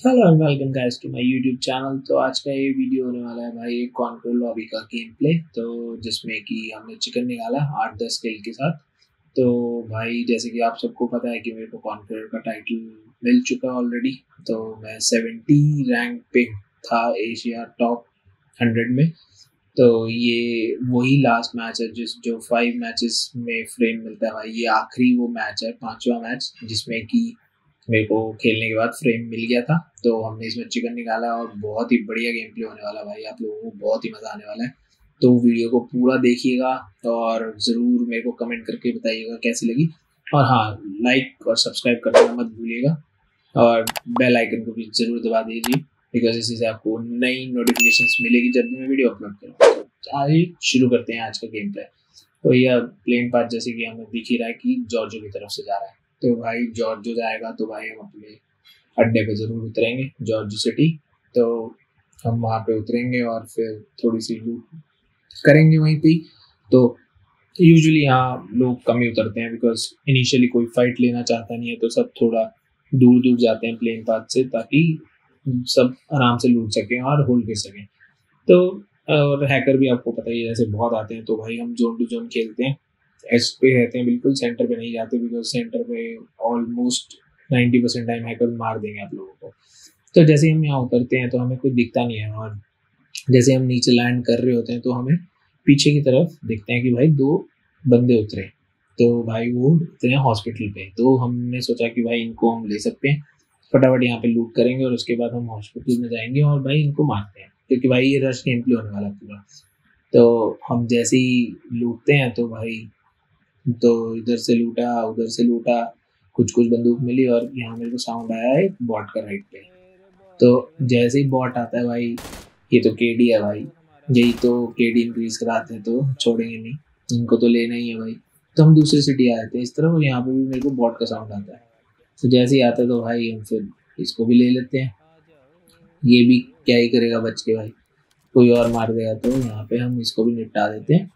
Hello and welcome guys to my YouTube channel तो आज का ये वीडियो होने वाला है भाई एक कॉन्ट्रोल लॉबी का गेम प्ले तो जिसमें कि हमने चिकन निकाला आठ दस किल के साथ। तो भाई जैसे कि आप सबको पता है कि मेरे को कॉन्ट्रोल का टाइटल मिल चुका ऑलरेडी तो मैं सेवेंटी रैंक पे था एशिया टॉप हंड्रेड में। तो ये वही लास्ट मैच है जिस, जो फाइव मैचेस में फ्रेम मिलता है भाई। ये आखिरी वो मैच है, पांचवा मैच जिसमें कि मेरे को खेलने के बाद फ्रेम मिल गया था तो हमने इसमें चिकन निकाला और बहुत ही बढ़िया गेम प्ले होने वाला भाई, आप लोगों को बहुत ही मज़ा आने वाला है। तो वीडियो को पूरा देखिएगा और ज़रूर मेरे को कमेंट करके बताइएगा कैसी लगी। और हाँ लाइक और सब्सक्राइब करना मत भूलिएगा और बेल आइकन को भी ज़रूर दबा दीजिए बिकॉज़ इसी से आपको नई नोटिफिकेशन मिलेगी जब भी मैं वीडियो अपलोड करूँगा तो शुरू करते हैं आज का गेम प्ले तो यह प्लेन पाथ जैसे कि हमें दिख ही रहा है कि जॉर्जो की तरफ़ से जा रहा है। तो भाई जॉर्जो जाएगा तो भाई हम अपने अड्डे पे ज़रूर उतरेंगे, जॉर्जो सिटी। तो हम वहाँ पे उतरेंगे और फिर थोड़ी सी लूट करेंगे वहीं पे तो यूजुअली यहाँ लोग कम ही उतरते हैं बिकॉज़ इनिशियली कोई फाइट लेना चाहता नहीं है तो सब थोड़ा दूर दूर जाते हैं प्लेन पाथ से ताकि सब आराम से लूट सकें और होल्ड कर सकें। तो और हैकर भी आपको पता ही है जैसे बहुत आते हैं तो भाई हम जोन टू जोन खेलते हैं। एस पे रहते हैं, बिल्कुल सेंटर पे नहीं जाते बिकॉज़ सेंटर पे almost ninety percent time hacker मार देंगे आप लोगों को। तो जैसे हम यहाँ उतरते हैं तो हमें कुछ दिखता नहीं है और जैसे हम नीचे लैंड कर रहे होते हैं तो हमें पीछे की तरफ़ देखते हैं कि भाई दो बंदे उतरे। तो भाई वो उतरे हॉस्पिटल पे। तो हमने सोचा कि भाई इनको हम ले सकते हैं। फटाफट यहाँ पे लूट करेंगे और उसके बाद हम हॉस्पिटल में जाएँगे और भाई इनको मारते हैं। क्योंकि भाई ये रश गेम प्ले होने वाला पूरा। तो हम जैसे ही लूटते हैं तो भाई तो इधर से लूटा, उधर से लूटा कुछ कुछ बंदूक मिली और यहाँ मेरे को साउंड आया है बॉट का राइट पे। तो जैसे ही बॉट आता है भाई, ये तो केडी है भाई। यही तो केडी इंक्रीज कराते हैं तो छोड़ेंगे नहीं। इनको तो लेना ही है भाई। तो हम दूसरी सिटी आए थे इस तरफ़ और यहाँ पे भी मेरे को बॉट का साउंड आता है। तो जैसे ही आता है तो भाई हम फिर इसको भी ले लेते हैं। ये भी क्या ही करेगा बच के भाई। कोई और मार देगा तो यहाँ पे हम इसको भी निपटा देते हैं।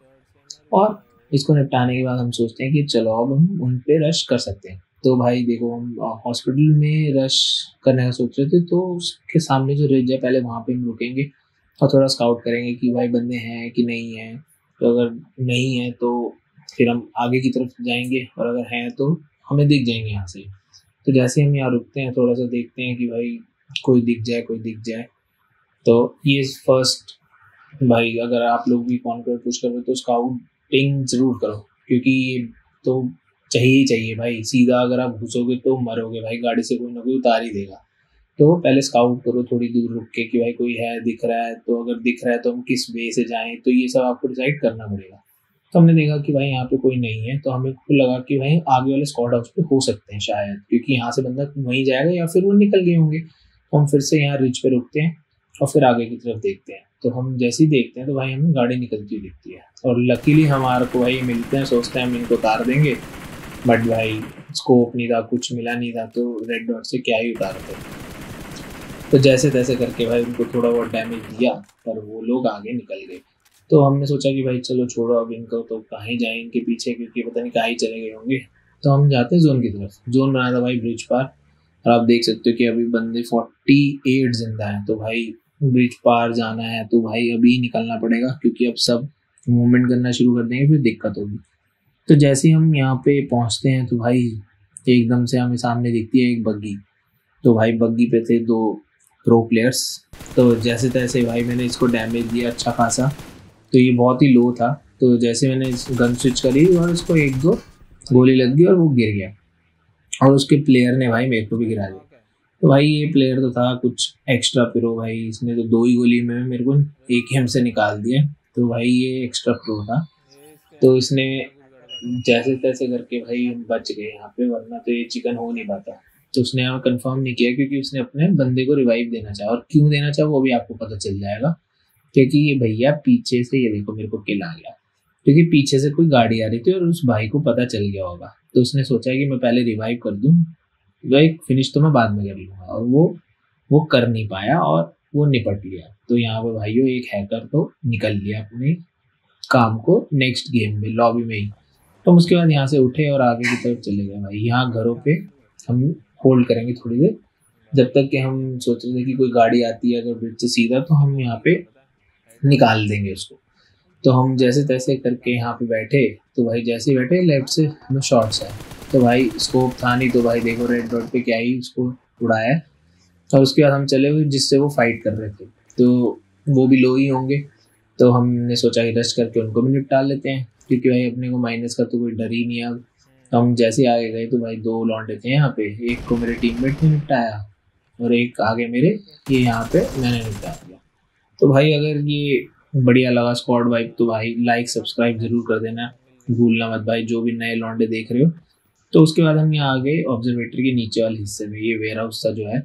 और इसको निपटाने के बाद हम सोचते हैं कि चलो अब हम उन पर रश कर सकते हैं। तो भाई देखो, हम हॉस्पिटल में रश करने का सोच रहे थे तो उसके सामने जो रिज है, पहले वहाँ पे हम रुकेंगे और थोड़ा स्काउट करेंगे कि भाई बंदे हैं कि नहीं हैं। तो अगर नहीं है तो फिर हम आगे की तरफ़ जाएँगे और अगर हैं तो हमें दिख जाएँगे यहाँ से। तो जैसे हम यहाँ रुकते हैं, थोड़ा सा देखते हैं कि भाई कोई दिख जाए, कोई दिख जाए। तो ये फ़र्स्ट भाई, अगर आप लोग भी कॉन्कर कुछ कर रहे हो तो स्काउट टिंग ज़रूर करो, क्योंकि तो चाहिए ही चाहिए भाई। सीधा अगर आप घुसोगे तो मरोगे भाई, गाड़ी से कोई ना कोई उतार ही देगा। तो पहले स्काउट करो, थोड़ी दूर रुक के कि भाई कोई है, दिख रहा है तो अगर दिख रहा है तो हम किस वे से जाएँ तो ये सब आपको डिसाइड करना पड़ेगा। तो हमने देखा कि भाई यहाँ पे कोई नहीं है तो हमें लगा कि भाई आगे वाले स्कॉट हाउस पे हो सकते हैं शायद, क्योंकि यहाँ से बंदा वहीं जाएगा या फिर वो निकल गए होंगे। तो हम फिर से यहाँ रिच पे रुकते हैं और फिर आगे की तरफ़ देखते हैं। तो हम जैसे ही देखते हैं तो भाई हमें गाड़ी निकलती दिखती है। और लकीली हमारे को भाई मिलते हैं, सोचते हैं हम इनको उतार देंगे। बट भाई स्कोप नहीं था, कुछ मिला नहीं था तो रेड डॉट से क्या ही उतारते तो जैसे तैसे करके भाई उनको थोड़ा बहुत डैमेज दिया, पर वो लोग आगे निकल गए। तो हमने सोचा कि भाई चलो छोड़ो अब इनको तो कहीं जाए इनके पीछे, क्योंकि पता नहीं कहाँ ही चले गए होंगे। तो हम जाते हैं जोन की तरफ़। जोन बनाया था भाई ब्रिज पार, और आप देख सकते हो कि अभी बंदे फोर्टी एट ज़िंदा हैं। तो भाई ब्रिज पार जाना है तो भाई अभी निकलना पड़ेगा, क्योंकि अब सब मूवमेंट करना शुरू कर देंगे, फिर दिक्कत होगी। तो जैसे ही हम यहाँ पे पहुँचते हैं तो भाई एकदम से हमें सामने दिखती है एक बग्गी तो भाई बग्गी पे थे दो प्रो प्लेयर्स तो जैसे तैसे भाई मैंने इसको डैमेज दिया अच्छा खासा। तो ये बहुत ही लो था। तो जैसे मैंने गन स्विच करी और उसको एक दो गोली लग गई और वो गिर गया। और उसके प्लेयर ने भाई मेरे को भी गिरा दिया। तो भाई ये प्लेयर तो था कुछ एक्स्ट्रा प्रो भाई इसने तो दो ही गोली में मेरे को एक ही से निकाल दिया तो भाई ये एक्स्ट्रा प्रो था। तो इसने जैसे तैसे करके भाई हम बच गए यहाँ पे, वरना तो ये चिकन हो नहीं पाता। तो उसने यहाँ कंफर्म नहीं किया क्योंकि उसने अपने बंदे को रिवाइव देना चाहा। और क्यों देना चाहा वो भी आपको पता चल जाएगा। क्योंकि ये भैया पीछे से, ये देखो मेरे को किल आ गया। क्योंकि पीछे से कोई गाड़ी आ रही थी और उस भाई को पता चल गया होगा। तो उसने सोचा कि मैं पहले रिवाइव कर दूँ। भाई फिनिश तो मैं बाद में कर लूँगा। और वो वो कर नहीं पाया और वो निपट लिया। तो यहाँ पे भाइयों, एक हैकर तो निकल लिया अपने काम को नेक्स्ट गेम में लॉबी में ही। तो हम उसके बाद यहाँ से उठे और आगे की तरफ़ चले गए। भाई, यहाँ घरों पे हम होल्ड करेंगे थोड़ी देर। जब तक कि हम सोच रहे थे कि कोई गाड़ी आती है, अगर ब्रिज से सीधा तो हम यहाँ पे निकाल देंगे उसको। तो हम जैसे तैसे करके यहाँ पे बैठे। तो भाई, जैसे बैठे लेफ़्ट से हमें शॉर्ट्स आए। तो भाई स्कोप था नहीं तो भाई देखो रेड डॉट पे क्या ही उसको उड़ाया। और उसके बाद हम चले हुए जिससे वो फाइट कर रहे थे। तो वो भी लो ही होंगे। तो हमने सोचा कि रश करके उनको भी निपटा लेते हैं। क्योंकि भाई अपने को माइनस का तो कोई डर ही नहीं है। तो हम जैसे आगे गए तो भाई दो लौंडे थे यहाँ पे। एक को मेरे टीममेट ने निपटाया और एक आगे मेरे, ये यहाँ पे मैंने निपटा दिया। तो भाई अगर ये बढ़िया लगा स्क्वाड वाइप तो भाई लाइक सब्सक्राइब ज़रूर कर देना। भूलना मत भाई, जो भी नए लौंडे देख रहे हो तो उसके बाद हम यहाँ आ गए ऑब्जर्वेटरी के नीचे वाले हिस्से में, ये वेयर हाउस सा जो है।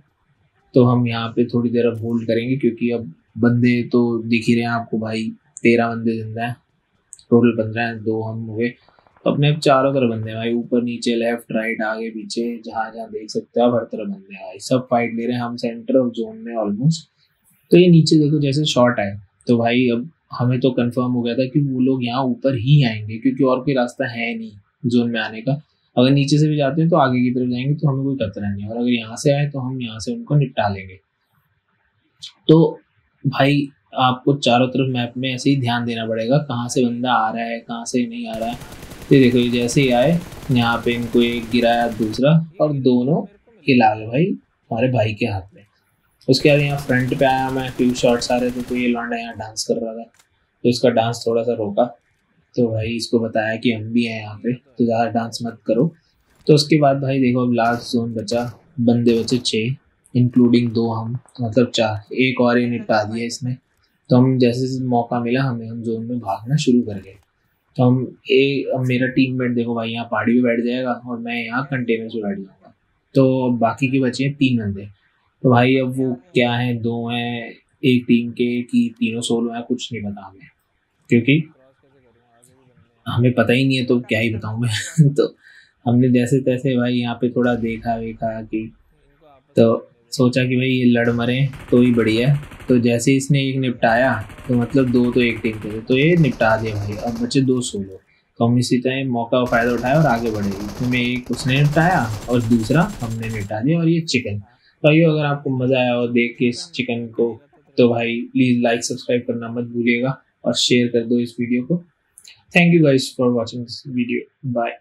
तो हम यहाँ पे थोड़ी देर अब होल्ड करेंगे क्योंकि अब बंदे तो दिख ही रहे हैं आपको भाई। तेरह बंदे ज़िंदा हैं। टोटल पंद्रह हैं, दो हम हुए तो अपने अब चारों तरफ़ बंदे भाई। ऊपर, नीचे लेफ़्ट राइट आगे, पीछे, जहाँ जहाँ देख सकते हो आप, हर तरफ़ बंदे हैं भाई। सब फाइट ले रहे हैं। हम सेंटर और जोन में ऑलमोस्ट तो ये नीचे देखो, जैसे शॉर्ट आए। तो भाई अब हमें तो कंफर्म हो गया था कि वो लोग यहाँ ऊपर ही आएँगे, क्योंकि और कोई रास्ता है नहीं जोन में आने का। अगर नीचे से भी जाते हैं तो आगे की तरफ़ जाएँगे तो हमें कोई खतरा नहीं और अगर यहाँ से आए तो हम यहाँ से उनको निपटा लेंगे। तो भाई, आपको चारों तरफ़ मैप में ऐसे ही ध्यान देना पड़ेगा, कहाँ से बंदा आ रहा है, कहाँ से नहीं आ रहा है। तो देखो, ये जैसे ही आए, यहाँ पे इनको एक गिराया, दूसरा, और दोनों हिला भाई, हमारे भाई के हाथ में। उसके बाद यहाँ फ्रंट पे आया मैं फ्यू शॉट्स आ रहे थे तो ये लौंडा यहाँ डांस कर रहा था। तो इसका डांस थोड़ा सा रोका। तो भाई इसको बताया कि हम भी हैं यहाँ पे तो ज़्यादा डांस मत करो। तो उसके बाद भाई देखो अब लास्ट जोन बचा, बंदे बचे छः इंक्लूडिंग दो हम मतलब चार, एक और ही निपटा दिया इसमें। तो हम जैसे मौका मिला, हमें हम जोन में भागना शुरू कर गए। तो हम ए, अब मेरा टीम मेट देखो भाई यहाँ पहाड़ी पे बैठ जाएगा और मैं यहाँ कंटेनर से बैठ जाऊँगा। तो बाकी के बचे हैं तीन बंदे। तो भाई अब वो क्या है, दो हैं, एक टीम के कि तीनों सोलो हैं, कुछ नहीं पता हमें। क्योंकि हमें पता ही नहीं है तो क्या ही बताऊँ मैं? तो हमने जैसे तैसे भाई यहाँ पे थोड़ा देखा वेखा कि तो सोचा कि भाई ये लड़ मरे तो ही बढ़िया है। तो जैसे इसने एक निपटाया तो मतलब दो तो एक टीम के थे तो ये निपटा दिया भाई। अब बचे दो सोलो। तो हम इसी तरह मौका फ़ायदा उठाया और आगे बढ़े। इसमें एक उसने निपटाया और दूसरा हमने निपटा दिया और ये चिकन। भाई अगर आपको मज़ा आया और देख के इस चिकन को तो भाई प्लीज़ लाइक सब्सक्राइब करना मत भूलिएगा और शेयर कर दो इस वीडियो को। Thank you guys for watching this video. Bye.